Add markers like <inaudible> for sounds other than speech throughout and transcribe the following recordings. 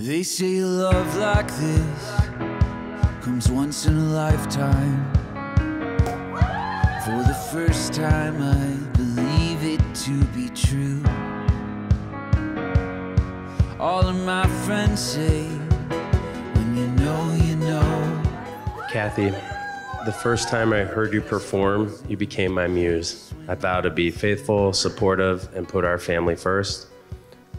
They say love like this comes once in a lifetime. For the first time, I believe it to be true. All of my friends say, when you know, you know. Cathy, the first time I heard you perform, you became my muse. I vow to be faithful, supportive, and put our family first.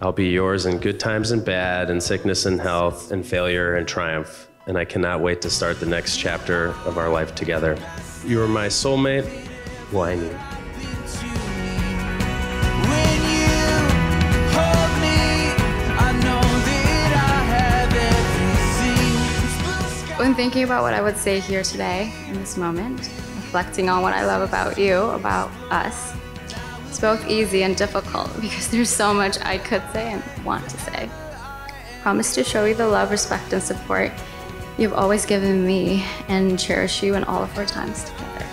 I'll be yours in good times and bad, in sickness and health, in failure and triumph. And I cannot wait to start the next chapter of our life together. You are my soulmate, who I need. When me, I know that I have everything. When thinking about what I would say here today in this moment, reflecting on what I love about you, about us, it's both easy and difficult <laughs> because there's so much I could say and want to say. Promise to show you the love, respect, and support you've always given me and cherish you in all of our times together.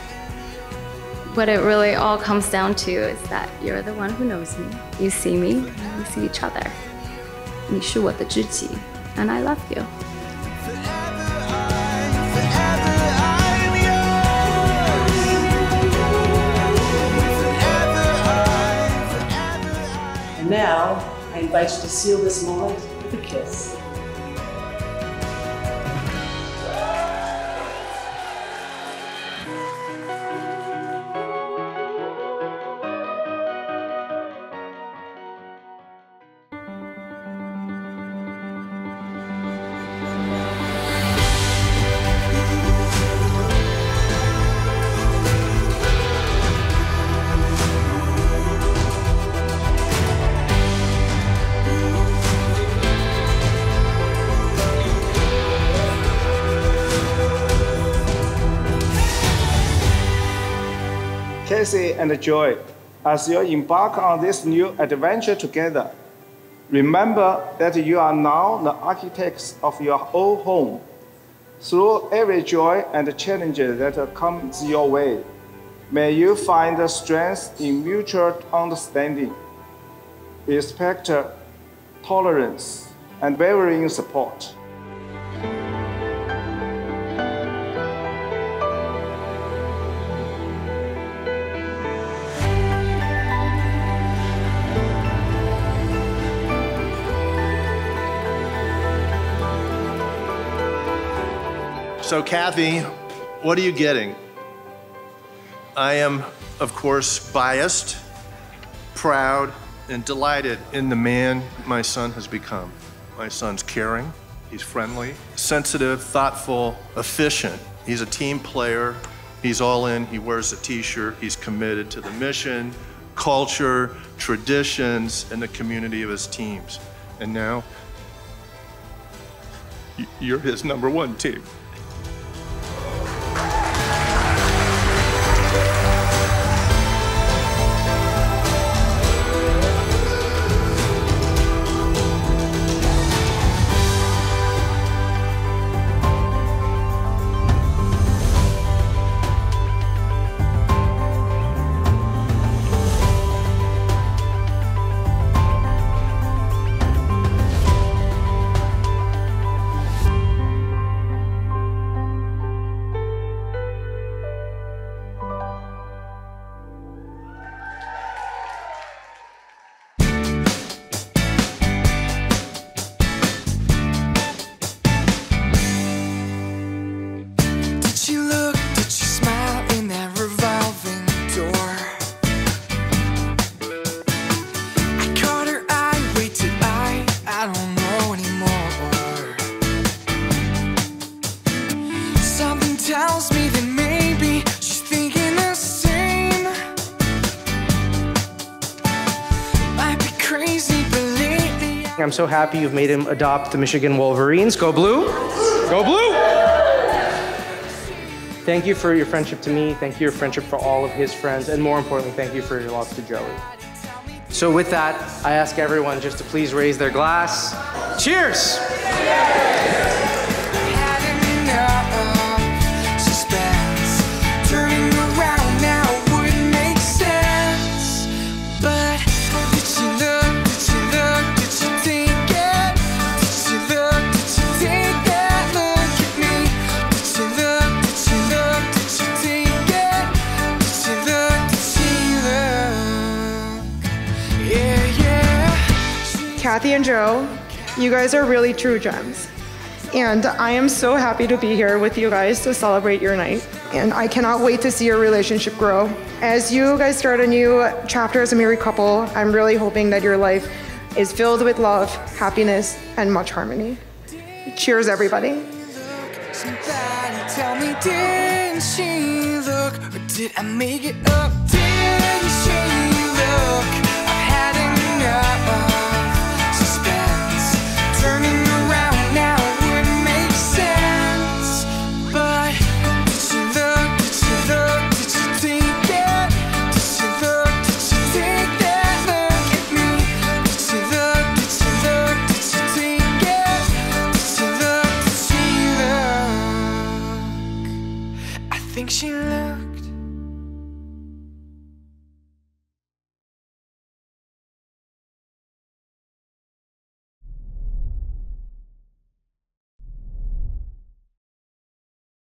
What it really all comes down to is that you're the one who knows me. You see me, and we see each other. 你是我的知己, and I love you. Invite you to seal this moment with a kiss. And Joy, as you embark on this new adventure together, remember that you are now the architects of your own home. Through every joy and challenge that comes your way, may you find strength in mutual understanding, respect, tolerance, and varying support. So, Cathy, what are you getting? I am, of course, biased, proud, and delighted in the man my son has become. My son's caring, he's friendly, sensitive, thoughtful, efficient. He's a team player, he's all in, he wears a t shirt, he's committed to the mission, culture, traditions, and the community of his teams. And now, you're his number one team. I'm so happy you've made him adopt the Michigan Wolverines. Go blue! Go blue! Thank you for your friendship to me. Thank you for your friendship for all of his friends. And more importantly, thank you for your love to Joey. So, with that, I ask everyone just to please raise their glass. Cheers! Having and Joe, you guys are really true gems. And I am so happy to be here with you guys to celebrate your night. And I cannot wait to see your relationship grow. As you guys start a new chapter as a married couple, I'm really hoping that your life is filled with love, happiness, and much harmony. Cheers, everybody. Tell me, did she look, or did I make it up? Did she